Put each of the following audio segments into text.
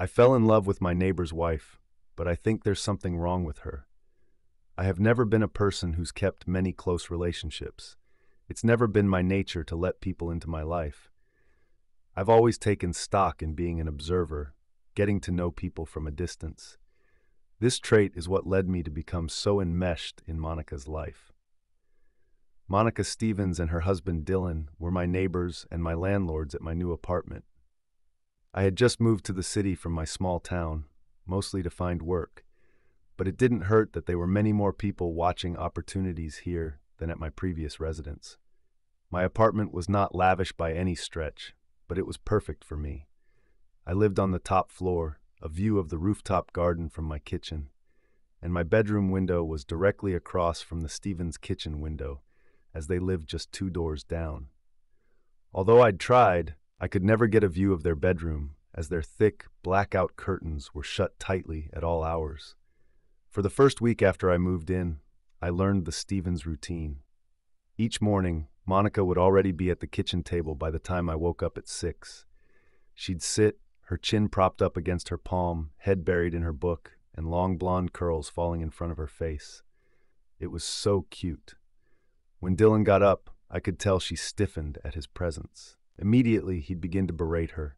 I fell in love with my neighbor's wife, but I think there's something wrong with her. I have never been a person who's kept many close relationships. It's never been my nature to let people into my life. I've always taken stock in being an observer, getting to know people from a distance. This trait is what led me to become so enmeshed in Monica's life. Monica Stevens and her husband Dylan were my neighbors and my landlords at my new apartment. I had just moved to the city from my small town, mostly to find work, but it didn't hurt that there were many more people watching opportunities here than at my previous residence. My apartment was not lavish by any stretch, but it was perfect for me. I lived on the top floor, a view of the rooftop garden from my kitchen, and my bedroom window was directly across from the Stevens kitchen window, as they lived just two doors down. Although I'd tried, I could never get a view of their bedroom, as their thick, blackout curtains were shut tightly at all hours. For the first week after I moved in, I learned the Stevens routine. Each morning, Monica would already be at the kitchen table by the time I woke up at six. She'd sit, her chin propped up against her palm, head buried in her book, and long blonde curls falling in front of her face. It was so cute. When Dylan got up, I could tell she stiffened at his presence. Immediately, he'd begin to berate her.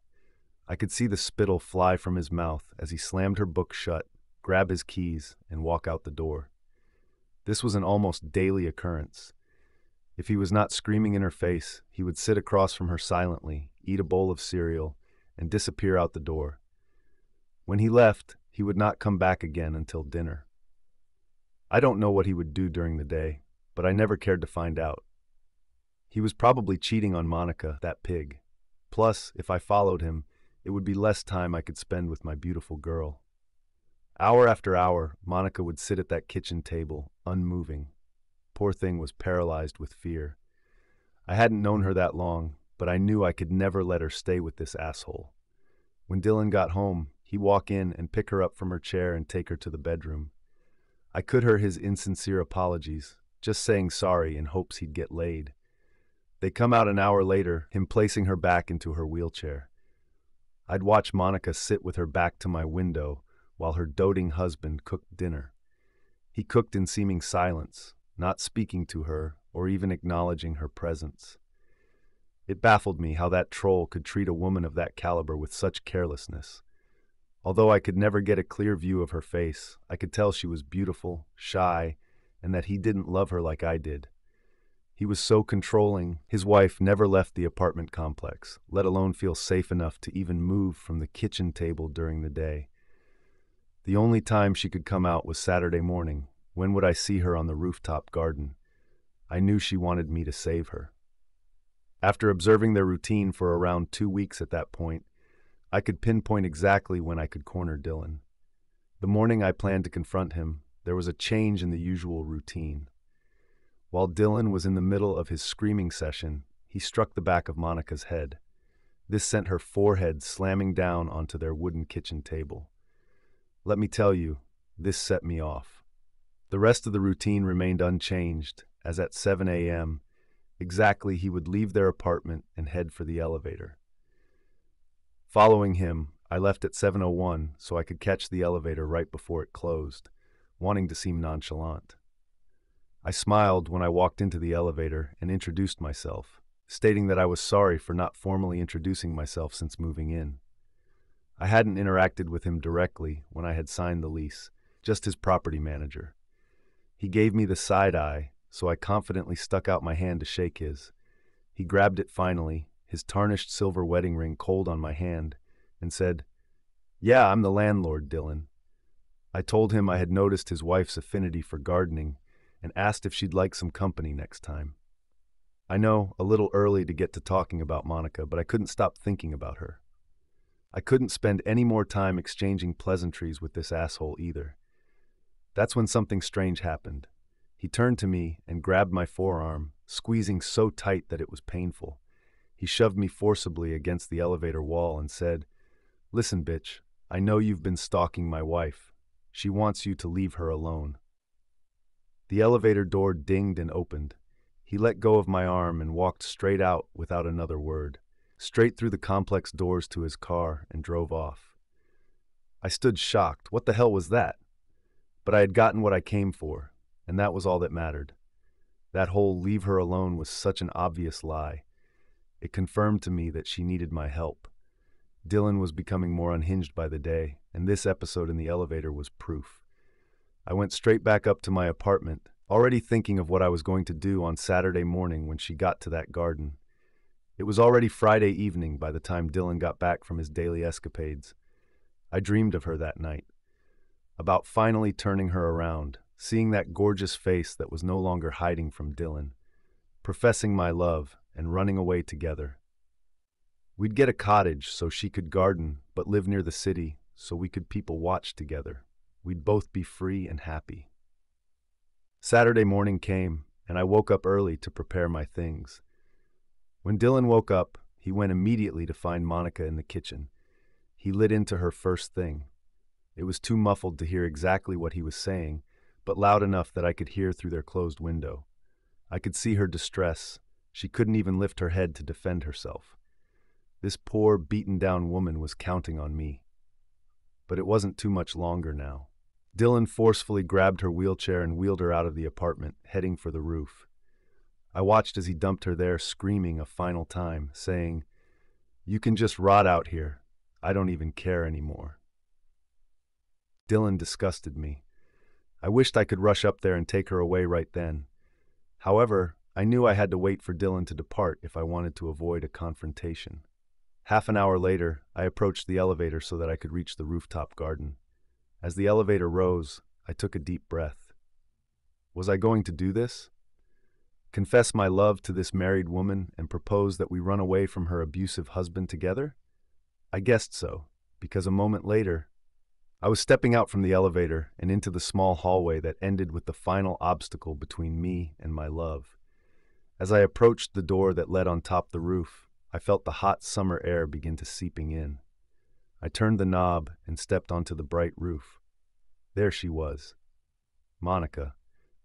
I could see the spittle fly from his mouth as he slammed her book shut, grab his keys, and walk out the door. This was an almost daily occurrence. If he was not screaming in her face, he would sit across from her silently, eat a bowl of cereal, and disappear out the door. When he left, he would not come back again until dinner. I don't know what he would do during the day, but I never cared to find out. He was probably cheating on Monica, that pig. Plus, if I followed him, it would be less time I could spend with my beautiful girl. Hour after hour, Monica would sit at that kitchen table, unmoving. Poor thing was paralyzed with fear. I hadn't known her that long, but I knew I could never let her stay with this asshole. When Dylan got home, he'd walk in and pick her up from her chair and take her to the bedroom. I could hear his insincere apologies, just saying sorry in hopes he'd get laid. They come out an hour later, him placing her back into her wheelchair. I'd watch Monica sit with her back to my window while her doting husband cooked dinner. He cooked in seeming silence, not speaking to her or even acknowledging her presence. It baffled me how that troll could treat a woman of that caliber with such carelessness. Although I could never get a clear view of her face, I could tell she was beautiful, shy, and that he didn't love her like I did. He was so controlling, his wife never left the apartment complex, let alone feel safe enough to even move from the kitchen table during the day. The only time she could come out was Saturday morning. When would I see her on the rooftop garden? I knew she wanted me to save her. After observing their routine for around two weeks at that point, I could pinpoint exactly when I could corner Dylan. The morning I planned to confront him, there was a change in the usual routine. While Dylan was in the middle of his screaming session, he struck the back of Monica's head. This sent her forehead slamming down onto their wooden kitchen table. Let me tell you, this set me off. The rest of the routine remained unchanged, as at 7 a.m., exactly he would leave their apartment and head for the elevator. Following him, I left at 7.01 so I could catch the elevator right before it closed, wanting to seem nonchalant. I smiled when I walked into the elevator and introduced myself, stating that I was sorry for not formally introducing myself since moving in. I hadn't interacted with him directly when I had signed the lease, just his property manager. He gave me the side eye, so I confidently stuck out my hand to shake his. He grabbed it finally, his tarnished silver wedding ring cold on my hand, and said, Yeah, I'm the landlord, Dylan. I told him I had noticed his wife's affinity for gardening and asked if she'd like some company next time. I know, a little early to get to talking about Monica, but I couldn't stop thinking about her. I couldn't spend any more time exchanging pleasantries with this asshole either. That's when something strange happened. He turned to me and grabbed my forearm, squeezing so tight that it was painful. He shoved me forcibly against the elevator wall and said, Listen, bitch, I know you've been stalking my wife. She wants you to leave her alone. The elevator door dinged and opened. He let go of my arm and walked straight out without another word, straight through the complex doors to his car and drove off. I stood shocked. What the hell was that? But I had gotten what I came for, and that was all that mattered. That whole leave her alone was such an obvious lie. It confirmed to me that she needed my help. Dylan was becoming more unhinged by the day, and this episode in the elevator was proof. I went straight back up to my apartment, already thinking of what I was going to do on Saturday morning when she got to that garden. It was already Friday evening by the time Dylan got back from his daily escapades. I dreamed of her that night, about finally turning her around, seeing that gorgeous face that was no longer hiding from Dylan, professing my love and running away together. We'd get a cottage so she could garden, but live near the city so we could people watch together. We'd both be free and happy. Saturday morning came, and I woke up early to prepare my things. When Dylan woke up, he went immediately to find Monica in the kitchen. He lit into her first thing. It was too muffled to hear exactly what he was saying, but loud enough that I could hear through their closed window. I could see her distress. She couldn't even lift her head to defend herself. This poor, beaten down woman was counting on me. But it wasn't too much longer now. Dylan forcefully grabbed her wheelchair and wheeled her out of the apartment, heading for the roof. I watched as he dumped her there, screaming a final time, saying, You can just rot out here. I don't even care anymore. Dylan disgusted me. I wished I could rush up there and take her away right then. However, I knew I had to wait for Dylan to depart if I wanted to avoid a confrontation. Half an hour later, I approached the elevator so that I could reach the rooftop garden. As the elevator rose, I took a deep breath. Was I going to do this? Confess my love to this married woman and propose that we run away from her abusive husband together? I guessed so, because a moment later, I was stepping out from the elevator and into the small hallway that ended with the final obstacle between me and my love. As I approached the door that led on top the roof, I felt the hot summer air begin to seeping in. I turned the knob and stepped onto the bright roof. There she was. Monica.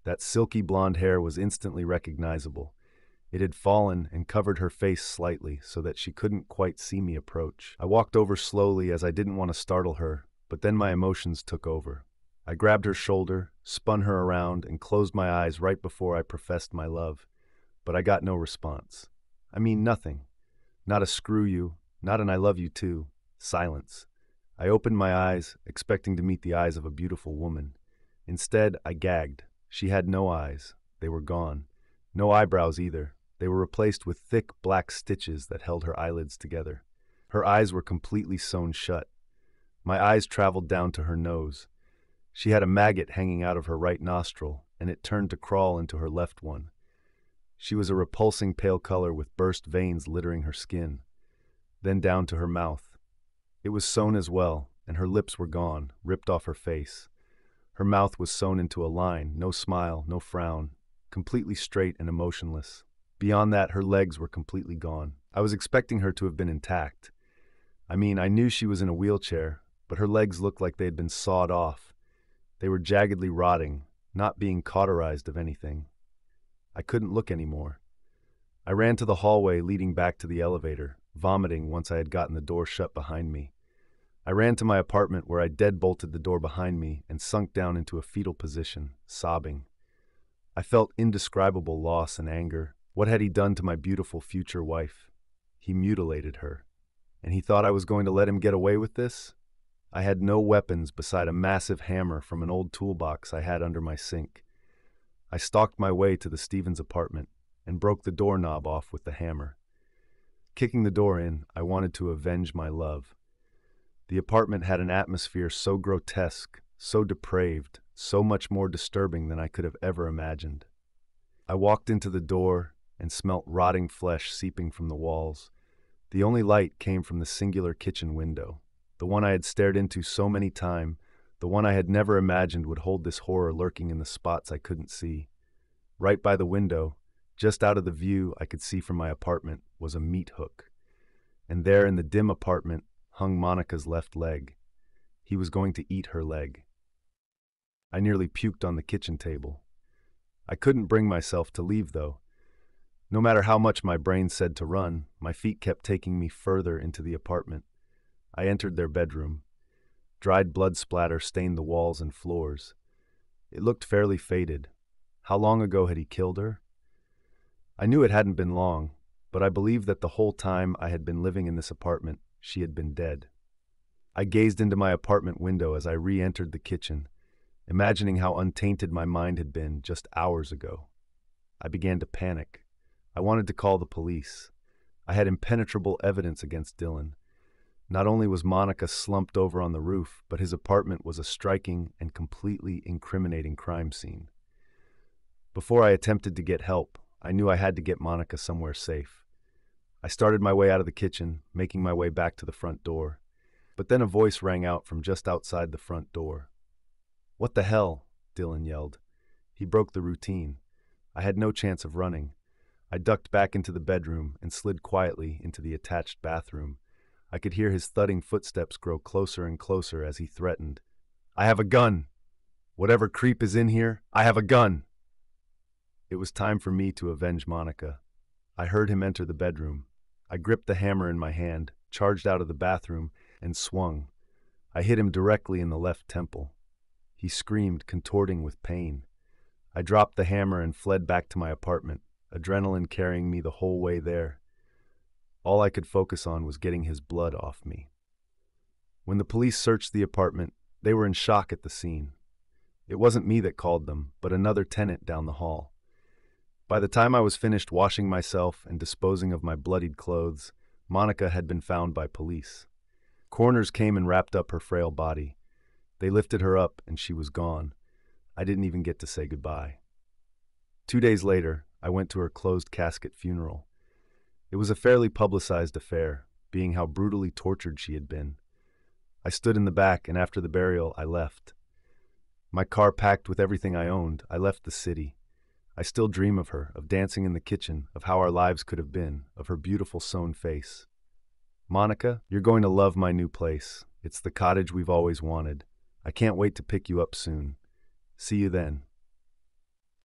That silky blonde hair was instantly recognizable. It had fallen and covered her face slightly so that she couldn't quite see me approach. I walked over slowly as I didn't want to startle her but then my emotions took over. I grabbed her shoulder, spun her around, and closed my eyes right before I professed my love. But I got no response. I mean, nothing. Not a screw you, not an I love you too. Silence. I opened my eyes, expecting to meet the eyes of a beautiful woman. Instead, I gagged. She had no eyes. They were gone. No eyebrows either. They were replaced with thick black stitches that held her eyelids together. Her eyes were completely sewn shut, my eyes traveled down to her nose. She had a maggot hanging out of her right nostril, and it turned to crawl into her left one. She was a repulsing pale color with burst veins littering her skin. Then down to her mouth. It was sewn as well, and her lips were gone, ripped off her face. Her mouth was sewn into a line, no smile, no frown, completely straight and emotionless. Beyond that, her legs were completely gone. I was expecting her to have been intact. I mean, I knew she was in a wheelchair, but her legs looked like they had been sawed off. They were jaggedly rotting, not being cauterized of anything. I couldn't look any more. I ran to the hallway leading back to the elevator, vomiting once I had gotten the door shut behind me. I ran to my apartment where I deadbolted the door behind me and sunk down into a fetal position, sobbing. I felt indescribable loss and anger. What had he done to my beautiful future wife? He mutilated her. And he thought I was going to let him get away with this? I had no weapons beside a massive hammer from an old toolbox I had under my sink. I stalked my way to the Stevens apartment and broke the doorknob off with the hammer. Kicking the door in, I wanted to avenge my love. The apartment had an atmosphere so grotesque, so depraved, so much more disturbing than I could have ever imagined. I walked into the door and smelt rotting flesh seeping from the walls. The only light came from the singular kitchen window the one I had stared into so many times, the one I had never imagined would hold this horror lurking in the spots I couldn't see. Right by the window, just out of the view I could see from my apartment, was a meat hook. And there in the dim apartment hung Monica's left leg. He was going to eat her leg. I nearly puked on the kitchen table. I couldn't bring myself to leave, though. No matter how much my brain said to run, my feet kept taking me further into the apartment. I entered their bedroom. Dried blood splatter stained the walls and floors. It looked fairly faded. How long ago had he killed her? I knew it hadn't been long, but I believed that the whole time I had been living in this apartment, she had been dead. I gazed into my apartment window as I re entered the kitchen, imagining how untainted my mind had been just hours ago. I began to panic. I wanted to call the police. I had impenetrable evidence against Dylan. Not only was Monica slumped over on the roof, but his apartment was a striking and completely incriminating crime scene. Before I attempted to get help, I knew I had to get Monica somewhere safe. I started my way out of the kitchen, making my way back to the front door. But then a voice rang out from just outside the front door. What the hell? Dylan yelled. He broke the routine. I had no chance of running. I ducked back into the bedroom and slid quietly into the attached bathroom. I could hear his thudding footsteps grow closer and closer as he threatened. I have a gun! Whatever creep is in here, I have a gun! It was time for me to avenge Monica. I heard him enter the bedroom. I gripped the hammer in my hand, charged out of the bathroom, and swung. I hit him directly in the left temple. He screamed, contorting with pain. I dropped the hammer and fled back to my apartment, adrenaline carrying me the whole way there. All I could focus on was getting his blood off me. When the police searched the apartment, they were in shock at the scene. It wasn't me that called them, but another tenant down the hall. By the time I was finished washing myself and disposing of my bloodied clothes, Monica had been found by police. Coroners came and wrapped up her frail body. They lifted her up, and she was gone. I didn't even get to say goodbye. Two days later, I went to her closed casket funeral. It was a fairly publicized affair, being how brutally tortured she had been. I stood in the back, and after the burial, I left. My car packed with everything I owned, I left the city. I still dream of her, of dancing in the kitchen, of how our lives could have been, of her beautiful sewn face. Monica, you're going to love my new place. It's the cottage we've always wanted. I can't wait to pick you up soon. See you then.